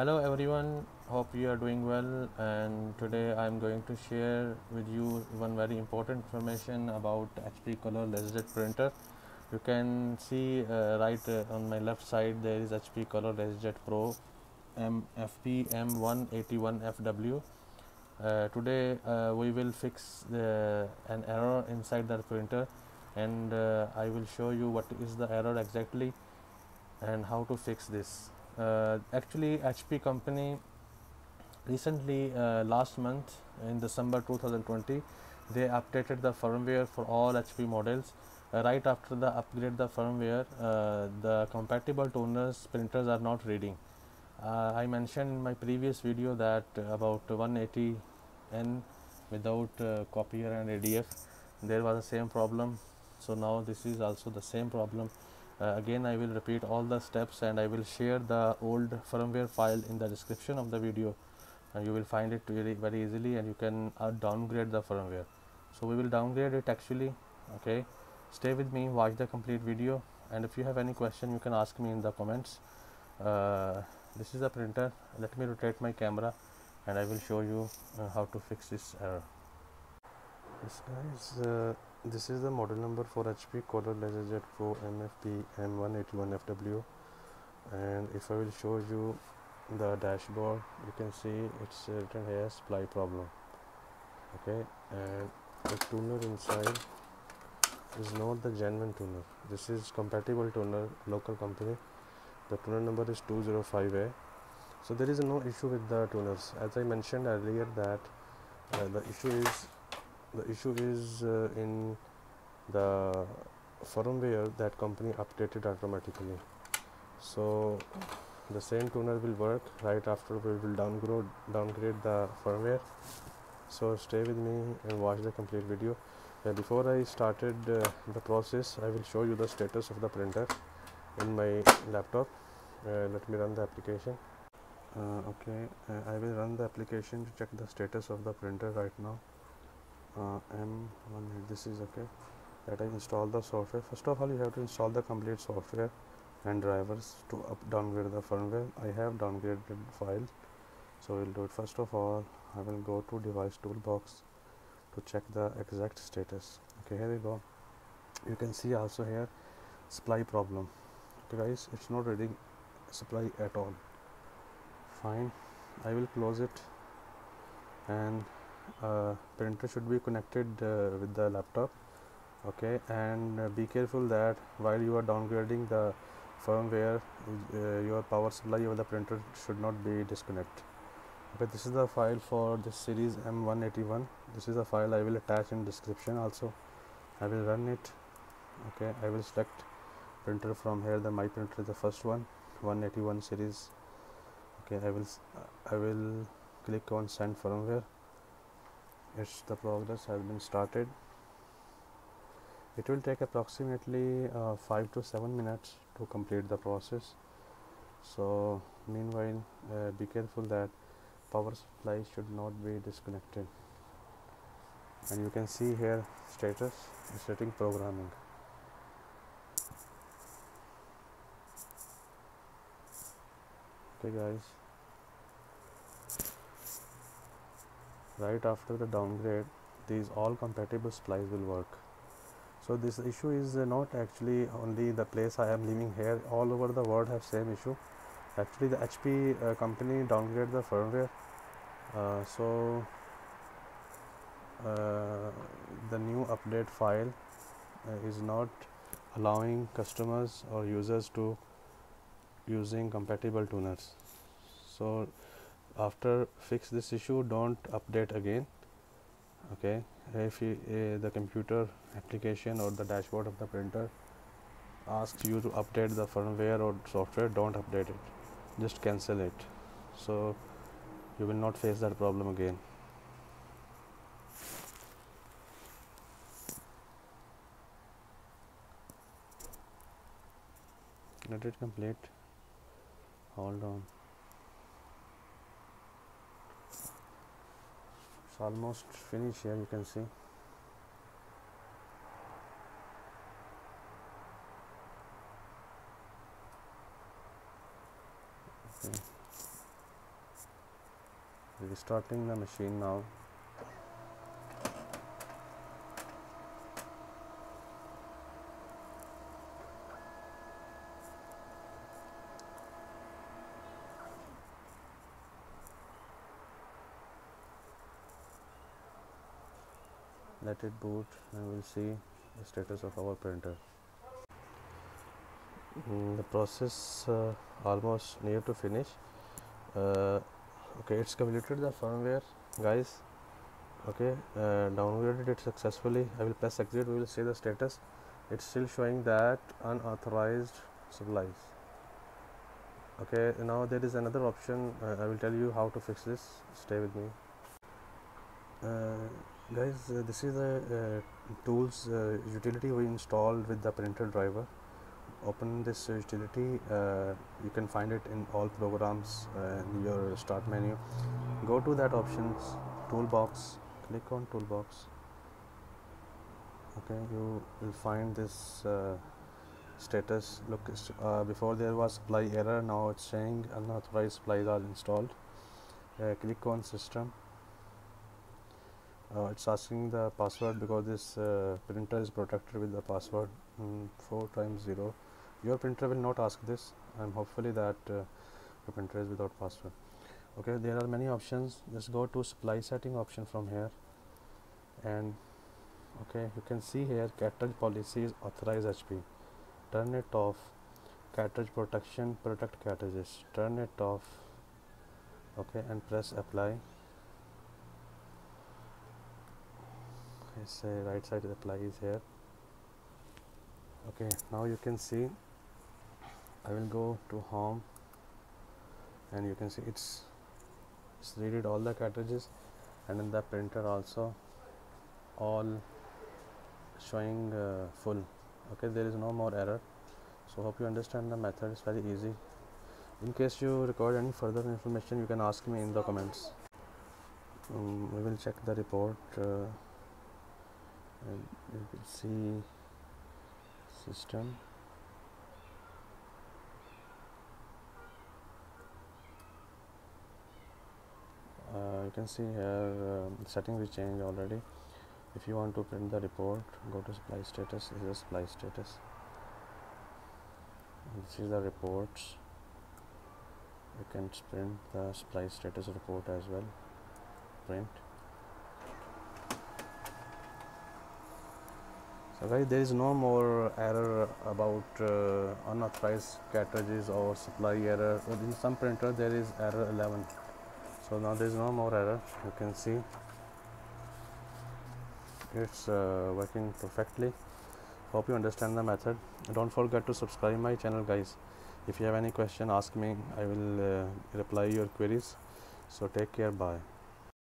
hello everyone. Hope you are doing well. And today i'm going to share with you one very important information about hp color laserjet printer. You can see uh, right uh, on my left side there is hp color laserjet pro mfp m181fw uh, today uh, we will fix the, an error inside the printer. And uh, i will show you what is the error exactly and how to fix this actually HP company recently uh, last month in December 2020 they updated the firmware for all HP models. Uh, right after the upgrade the firmware uh, the compatible toners printers are not reading. Uh, I mentioned in my previous video that about 180N without uh, copier and ADF there was the same problem. So now this is also the same problem uh, again I will repeat all the steps and I will share the old firmware file in the description of the video. And you will find it very very easily and you can uh, downgrade the firmware. So we will downgrade it actually okay? Stay with me watch the complete video. And if you have any question you can ask me in the comments. Uh, this is a printer. Let me rotate my camera and I will show you uh, how to fix this error. This guys uh, this is the model number for HP Color LaserJet Pro MFP M181FW and if I will show you the dashboard you can see it's written here supply problem. Okay and the toner inside is not the genuine toner. This is compatible toner local company. The toner number is 205A so there is no issue with the toners. As I mentioned earlier that uh, the issue is the issue is uh, in the firmware that company updated automatically. So the same toner will work right after we will downgrade downgrade the firmware. So stay with me and watch the complete video. Uh, before I started uh, the process I will show you the status of the printer in my laptop. Uh, let me run the application. Uh, okay. Uh, I will run the application to check the status of the printer right now uh, m1 this is okay that I install the software. First of all you have to install the complete software and drivers to up downgrade the firmware. I have downgraded file so we'll do it. First of all I will go to device toolbox to check the exact status. Okay here we go. You can see also here supply problem. Okay guys it's not reading supply at all. Fine. I will close it and uh, printer should be connected uh, with the laptop okay? And uh, be careful that while you are downgrading the firmware uh, your power supply of the printer should not be disconnected okay this is the file for this series m181 this is the file i will attach in description also. I will run it okay? I will select printer from here the my printer is the first one 181 series. Okay i will i will click on send firmware it's the progress has been started. It will take approximately uh, 5 to 7 minutes to complete the process. So meanwhile uh, be careful that power supply should not be disconnected. And you can see here status setting programming. Okay guys right after the downgrade these all compatible splice will work. So this issue is uh, not actually only the place I am living here all over the world have same issue. Actually the HP uh, company downgrade the firmware. Uh, so uh, the new update file uh, is not allowing customers or users to using compatible toners. So after fix this issue don't update again. Okay if you, uh, the computer application or the dashboard of the printer asks you to update the firmware or software don't update it. Just cancel it. So you will not face that problem again. Let it complete. Hold on almost finished here you can see okay. restarting the machine now let it boot and we'll see the status of our printer. Mm, the process uh, almost near to finish. Uh, okay it's completed the firmware guys. Okay uh, downloaded it successfully. I will press exit we will see the status. It's still showing that unauthorized supplies. Okay now there is another option. Uh, i will tell you how to fix this. Stay with me. Uh, guys uh, this is the uh, tools uh, utility we installed with the printer driver. Open this utility uh, you can find it in all programs uh, in your start menu. Go to that options toolbox click on toolbox. Okay you will find this uh, status. Look before there was supply error now it's saying unauthorized supplies are installed. Click on system uh, it's asking the password because this uh, printer is protected with the password mm, 4 times 0 your printer will not ask this. I'm hopefully that uh, your printer is without password. Okay there are many options. Just go to supply setting option from here. And okay you can see here cartridge policies authorize HP turn it off. Cartridge protection protect cartridges. Turn it off. Okay and press apply say right side apply is here. Okay now you can see I will go to home and you can see it's it's read all the cartridges and in the printer also all showing uh, full. Okay there is no more error. So hope you understand the method. It's very easy. In case you require any further information you can ask me in the comments. Um, we will check the report uh, and you can see system. Uh, you can see here um, setting we changed already. If you want to print the report go to supply status. This is supply status. This is the reports. You can print the supply status report as well. Print guys there is no more error about uh, unauthorized cartridges or supply error. But in some printer there is error 11 so now there is no more error you can see. It's uh, working perfectly. Hope you understand the method. Don't forget to subscribe my channel guys. If you have any question ask me. I will uh, reply your queries. So take care. Bye